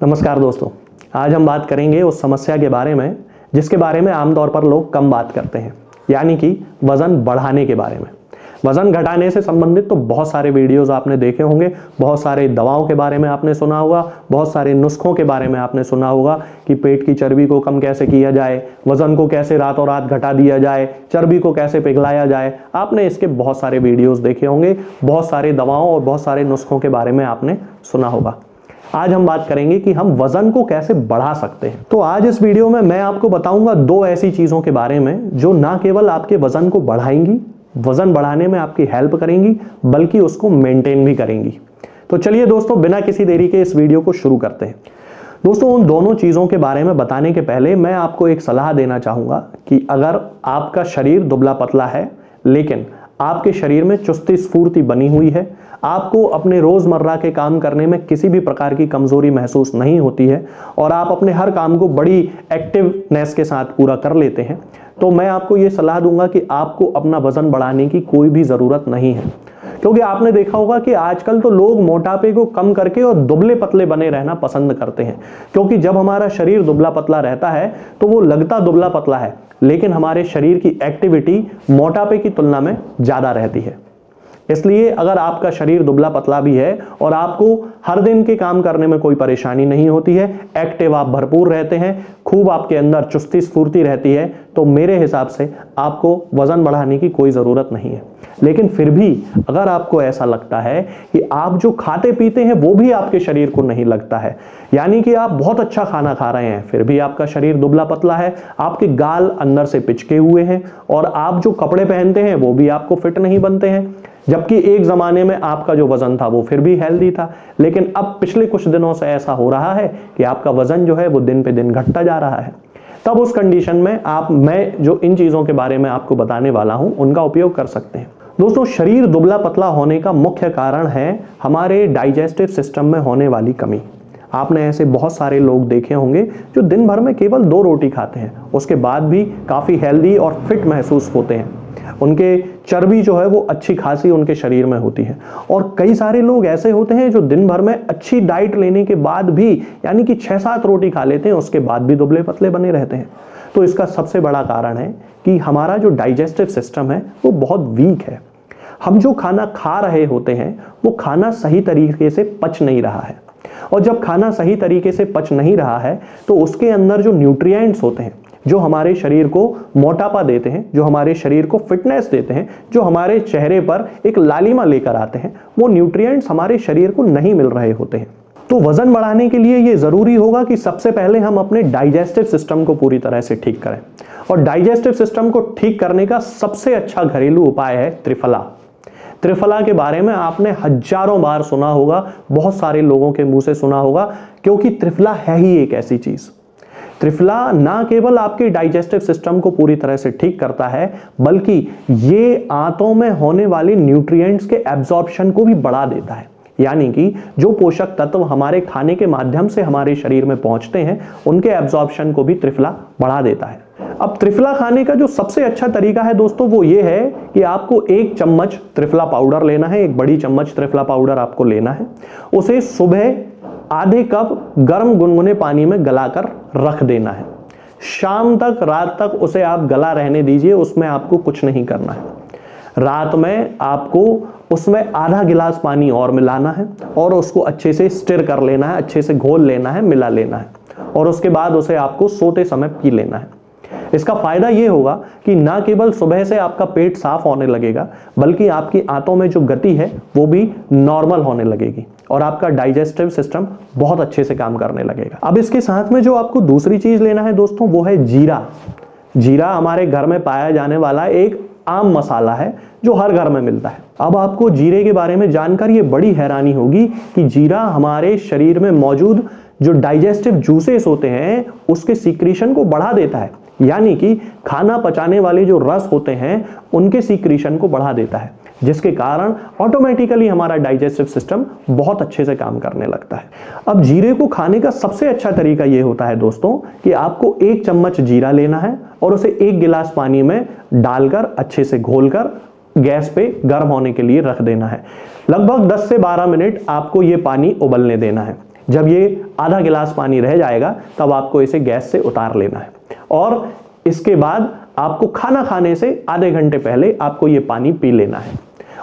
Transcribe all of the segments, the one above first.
नमस्कार दोस्तों, आज हम बात करेंगे उस समस्या के बारे में, जिसके बारे में आमतौर पर लोग कम बात करते हैं, यानी कि वज़न बढ़ाने के बारे में। वज़न घटाने से संबंधित तो बहुत सारे वीडियोस आपने देखे होंगे, बहुत सारे दवाओं के बारे में आपने सुना होगा, बहुत सारे नुस्खों के बारे में आपने सुना होगा कि पेट की चर्बी को कम कैसे किया जाए, वज़न को कैसे रातों रात घटा दिया जाए, चर्बी को कैसे पिघलाया जाए, आपने इसके बहुत सारे वीडियोज़ देखे होंगे, बहुत सारे दवाओं और बहुत सारे नुस्खों के बारे में आपने सुना होगा। आज हम बात करेंगे कि हम वज़न को कैसे बढ़ा सकते हैं। तो आज इस वीडियो में मैं आपको बताऊँगा दो ऐसी चीज़ों के बारे में, जो ना केवल आपके वज़न को बढ़ाएँगी, वज़न बढ़ाने में आपकी हेल्प करेंगी, बल्कि उसको मेंटेन भी करेंगी। तो चलिए दोस्तों, बिना किसी देरी के इस वीडियो को शुरू करते हैं। दोस्तों, उन दोनों चीज़ों के बारे में बताने के पहले मैं आपको एक सलाह देना चाहूँगा कि अगर आपका शरीर दुबला पतला है, लेकिन आपके शरीर में चुस्ती स्फूर्ति बनी हुई है। आपको अपने रोज़मर्रा के काम करने में किसी भी प्रकार की कमज़ोरी महसूस नहीं होती है और आप अपने हर काम को बड़ी एक्टिवनेस के साथ पूरा कर लेते हैं। तो मैं आपको ये सलाह दूँगा कि आपको अपना वज़न बढ़ाने की कोई भी ज़रूरत नहीं है। क्योंकि आपने देखा होगा कि आजकल तो लोग मोटापे को कम करके और दुबले पतले बने रहना पसंद करते हैं। क्योंकि जब हमारा शरीर दुबला पतला रहता है तो वो लगता दुबला पतला है। लेकिन हमारे शरीर की एक्टिविटी मोटापे की तुलना में ज़्यादा रहती है। इसलिए अगर आपका शरीर दुबला पतला भी है और आपको हर दिन के काम करने में कोई परेशानी नहीं होती है एक्टिव आप भरपूर रहते हैं, खूब आपके अंदर चुस्ती स्फूर्ति रहती है तो मेरे हिसाब से आपको वज़न बढ़ाने की कोई ज़रूरत नहीं है। लेकिन फिर भी अगर आपको ऐसा लगता है कि आप जो खाते पीते हैं, वो भी आपके शरीर को नहीं लगता है, यानी कि आप बहुत अच्छा खाना खा रहे हैं, फिर भी आपका शरीर दुबला पतला है, आपके गाल अंदर से पिचके हुए हैं और आप जो कपड़े पहनते हैं, वो भी आपको फिट नहीं बनते हैं जबकि एक ज़माने में आपका जो वज़न था वो फिर भी हेल्दी था। लेकिन अब पिछले कुछ दिनों से ऐसा हो रहा है कि आपका वज़न जो है वो दिन पे दिन घटता जा रहा है। तब उस कंडीशन में आप, मैं जो इन चीज़ों के बारे में आपको बताने वाला हूँ, उनका उपयोग कर सकते हैं। दोस्तों, शरीर दुबला पतला होने का मुख्य कारण है हमारे डाइजेस्टिव सिस्टम में होने वाली कमी। आपने ऐसे बहुत सारे लोग देखे होंगे जो दिन भर में केवल दो रोटी खाते हैं। उसके बाद भी काफ़ी हेल्दी और फिट महसूस होते हैं। उनके चर्बी जो है वो अच्छी खासी उनके शरीर में होती है। और कई सारे लोग ऐसे होते हैं जो दिन भर में अच्छी डाइट लेने के बाद भी, यानी कि छः सात रोटी खा लेते हैं, उसके बाद भी दुबले पतले बने रहते हैं। तो इसका सबसे बड़ा कारण है कि हमारा जो डाइजेस्टिव सिस्टम है, वो बहुत वीक है। हम जो खाना खा रहे होते हैं, वो खाना सही तरीके से पच नहीं रहा है। और जब खाना सही तरीके से पच नहीं रहा है तो उसके अंदर जो न्यूट्रिएंट्स होते हैं जो हमारे शरीर को मोटापा देते हैं, जो हमारे शरीर को फिटनेस देते हैं, जो हमारे चेहरे पर एक लालिमा लेकर आते हैं, वो न्यूट्रिएंट्स हमारे शरीर को नहीं मिल रहे होते हैं। तो वज़न बढ़ाने के लिए ये ज़रूरी होगा कि सबसे पहले हम अपने डाइजेस्टिव सिस्टम को पूरी तरह से ठीक करें। और डाइजेस्टिव सिस्टम को ठीक करने का सबसे अच्छा घरेलू उपाय है त्रिफला। त्रिफला के बारे में आपने हज़ारों बार सुना होगा, बहुत सारे लोगों के मुँह से सुना होगा, क्योंकि त्रिफला है ही एक ऐसी चीज़। त्रिफला ना केवल आपके डाइजेस्टिव सिस्टम को पूरी तरह से ठीक करता है, बल्कि ये आंतों में होने वाले न्यूट्रिएंट्स के एब्जॉर्प्शन को भी बढ़ा देता है। यानी कि जो पोषक तत्व हमारे खाने के माध्यम से हमारे शरीर में पहुँचते हैं, उनके एब्जॉर्प्शन को भी त्रिफला बढ़ा देता है। अब त्रिफला खाने का जो सबसे अच्छा तरीका है दोस्तों, वो ये है कि आपको एक चम्मच त्रिफला पाउडर लेना है, एक बड़ी चम्मच त्रिफला पाउडर आपको लेना है। उसे सुबह आधे कप गर्म गुनगुने पानी में गलाकर रख देना है। शाम तक, रात तक उसे आप गला रहने दीजिए, उसमें आपको कुछ नहीं करना है। रात में आपको उसमें आधा गिलास पानी और मिलाना है और उसको अच्छे से स्टिर कर लेना है, अच्छे से घोल लेना है, मिला लेना है। और उसके बाद उसे आपको सोते समय पी लेना है। इसका फ़ायदा ये होगा कि ना केवल सुबह से आपका पेट साफ़ होने लगेगा, बल्कि आपकी आंतों में जो गति है, वो भी नॉर्मल होने लगेगी और आपका डाइजेस्टिव सिस्टम बहुत अच्छे से काम करने लगेगा। अब इसके साथ में जो आपको दूसरी चीज़ लेना है दोस्तों, वो है जीरा। जीरा हमारे घर में पाया जाने वाला एक आम मसाला है, जो हर घर में मिलता है। अब आपको जीरे के बारे में जानकर ये बड़ी हैरानी होगी कि जीरा हमारे शरीर में मौजूद जो डाइजेस्टिव जूसेस होते हैं, उसके सीक्रेशन को बढ़ा देता है। यानी कि खाना पचाने वाले जो रस होते हैं, उनके सीक्रेशन को बढ़ा देता है, जिसके कारण ऑटोमेटिकली हमारा डाइजेस्टिव सिस्टम बहुत अच्छे से काम करने लगता है। अब जीरे को खाने का सबसे अच्छा तरीका यह होता है दोस्तों, कि आपको एक चम्मच जीरा लेना है और उसे एक गिलास पानी में डालकर अच्छे से घोलकर गैस पे गर्म होने के लिए रख देना है। लगभग 10 से 12 मिनट आपको ये पानी उबलने देना है। जब ये आधा गिलास पानी रह जाएगा, तब आपको इसे गैस से उतार लेना है। और इसके बाद आपको खाना खाने से आधे घंटे पहले आपको ये पानी पी लेना है।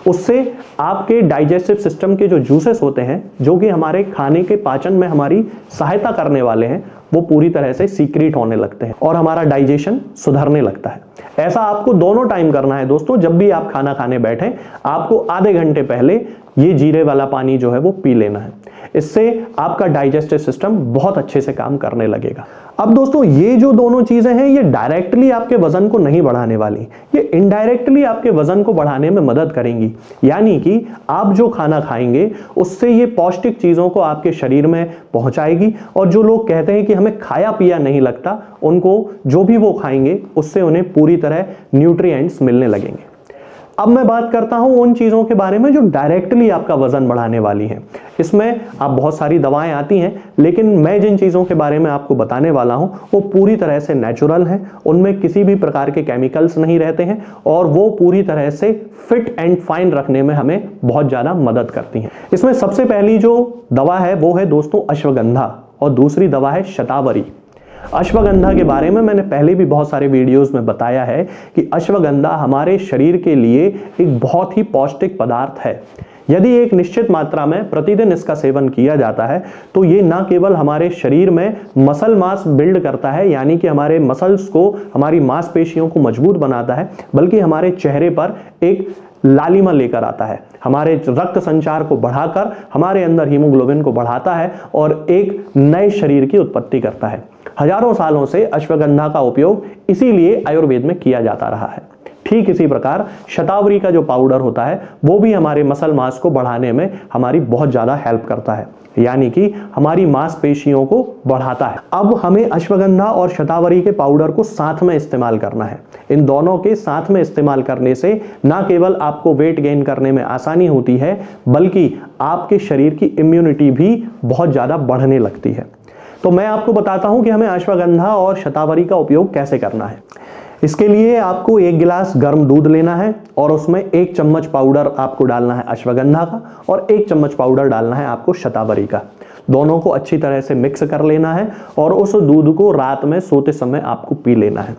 उससे आपके डाइजेस्टिव सिस्टम के जो जूसेस होते हैं, जो कि हमारे खाने के पाचन में हमारी सहायता करने वाले हैं, वो पूरी तरह से सीक्रेट होने लगते हैं और हमारा डाइजेशन सुधरने लगता है। ऐसा आपको दोनों टाइम करना है दोस्तों, जब भी आप खाना खाने बैठे, आपको आधे घंटे पहले ये जीरे वाला पानी जो है वो पी लेना है। इससे आपका डाइजेस्टिव सिस्टम बहुत अच्छे से काम करने लगेगा। अब दोस्तों, ये जो दोनों चीज़ें हैं, ये डायरेक्टली आपके वज़न को नहीं बढ़ाने वाली। ये इनडायरेक्टली आपके वज़न को बढ़ाने में मदद करेंगी। यानी कि आप जो खाना खाएँगे, उससे ये पौष्टिक चीज़ों को आपके शरीर में पहुंचाएगी और जो लोग कहते हैं कि हमें खाया पिया नहीं लगता, उनको जो भी वो खाएँगे, उससे उन्हें पूरी तरह न्यूट्रिएंट्स मिलने लगेंगे। अब मैं बात करता हूँ उन चीज़ों के बारे में जो डायरेक्टली आपका वज़न बढ़ाने वाली हैं। इसमें आप बहुत सारी दवाएँ आती हैं, लेकिन मैं जिन चीज़ों के बारे में आपको बताने वाला हूँ, वो पूरी तरह से नेचुरल हैं। उनमें किसी भी प्रकार के केमिकल्स नहीं रहते हैं और वो पूरी तरह से फिट एंड फाइन रखने में हमें बहुत ज़्यादा मदद करती हैं। इसमें सबसे पहली जो दवा है, वो है दोस्तों अश्वगंधा और दूसरी दवा है शतावरी। अश्वगंधा के बारे में मैंने पहले भी बहुत सारे वीडियोस में बताया है कि अश्वगंधा हमारे शरीर के लिए एक बहुत ही पौष्टिक पदार्थ है। यदि एक निश्चित मात्रा में प्रतिदिन इसका सेवन किया जाता है तो ये न केवल हमारे शरीर में मसल मास बिल्ड करता है, यानी कि हमारे मसल्स को, हमारी मांसपेशियों को मज़बूत बनाता है, बल्कि हमारे चेहरे पर एक लालिमा लेकर आता है। हमारे रक्त संचार को बढ़ाकर, हमारे अंदर हीमोग्लोबिन को बढ़ाता है और एक नए शरीर की उत्पत्ति करता है। हज़ारों सालों से अश्वगंधा का उपयोग इसीलिए आयुर्वेद में किया जाता रहा है। ठीक इसी प्रकार शतावरी का जो पाउडर होता है, वो भी हमारे मसल मास को बढ़ाने में हमारी बहुत ज़्यादा हेल्प करता है। यानी कि हमारी मांसपेशियों को बढ़ाता है। अब हमें अश्वगंधा और शतावरी के पाउडर को साथ में इस्तेमाल करना है। इन दोनों के साथ में इस्तेमाल करने से ना केवल आपको वेट गेन करने में आसानी होती है, बल्कि आपके शरीर की इम्यूनिटी भी बहुत ज़्यादा बढ़ने लगती है। तो मैं आपको बताता हूँ कि हमें अश्वगंधा और शतावरी का उपयोग कैसे करना है। इसके लिए आपको एक गिलास गर्म दूध लेना है और उसमें एक चम्मच पाउडर आपको डालना है अश्वगंधा का और एक चम्मच पाउडर डालना है आपको शतावरी का। दोनों को अच्छी तरह से मिक्स कर लेना है और उस दूध को रात में सोते समय आपको पी लेना है।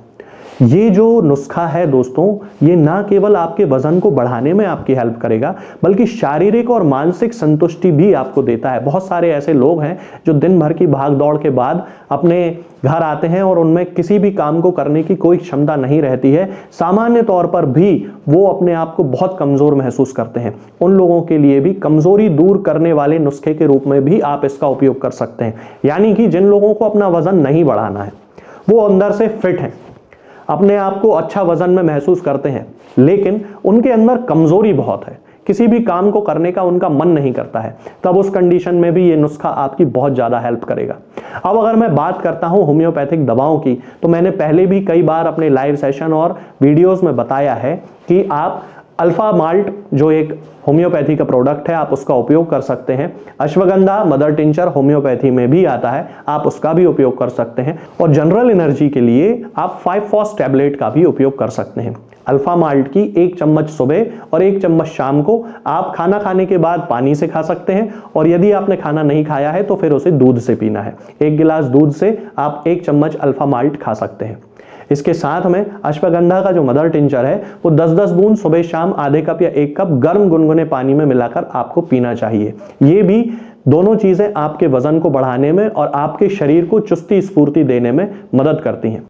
ये जो नुस्खा है दोस्तों, ये ना केवल आपके वज़न को बढ़ाने में आपकी हेल्प करेगा, बल्कि शारीरिक और मानसिक संतुष्टि भी आपको देता है। बहुत सारे ऐसे लोग हैं जो दिन भर की भाग दौड़ के बाद अपने घर आते हैं और उनमें किसी भी काम को करने की कोई क्षमता नहीं रहती है। सामान्य तौर पर भी वो अपने आप को बहुत कमज़ोर महसूस करते हैं। उन लोगों के लिए भी कमज़ोरी दूर करने वाले नुस्खे के रूप में भी आप इसका उपयोग कर सकते हैं। यानी कि जिन लोगों को अपना वज़न नहीं बढ़ाना है, वो अंदर से फिट हैं। अपने आप को अच्छा वज़न में महसूस करते हैं। लेकिन उनके अंदर कमज़ोरी बहुत है। किसी भी काम को करने का उनका मन नहीं करता है। तब उस कंडीशन में भी ये नुस्खा आपकी बहुत ज़्यादा हेल्प करेगा। अब अगर मैं बात करता हूँ होम्योपैथिक दवाओं की तो मैंने पहले भी कई बार अपने लाइव सेशन और वीडियोस में बताया है कि आप अल्फ़ा माल्ट, जो एक होम्योपैथी का प्रोडक्ट है, आप उसका उपयोग कर सकते हैं। अश्वगंधा, मदर टिंचर, होम्योपैथी में भी आता है, आप उसका भी उपयोग कर सकते हैं। और जनरल एनर्जी के लिए आप फाइव फॉस टैबलेट का भी उपयोग कर सकते हैं। अल्फ़ा माल्ट की एक चम्मच सुबह और एक चम्मच शाम को आप खाना खाने के बाद पानी से खा सकते हैं और यदि आपने खाना नहीं खाया है तो फिर उसे दूध से पीना है। एक गिलास दूध से आप एक चम्मच अल्फ़ा माल्ट खा सकते हैं। इसके साथ में अश्वगंधा का जो मदर टिंचर है, वो 10-10 बूंद सुबह शाम, आधे कप या एक कप गर्म गुनगुने पानी में मिलाकर आपको पीना चाहिए। ये भी दोनों चीज़ें आपके वज़न को बढ़ाने में और आपके शरीर को चुस्ती स्फूर्ति देने में मदद करती हैं।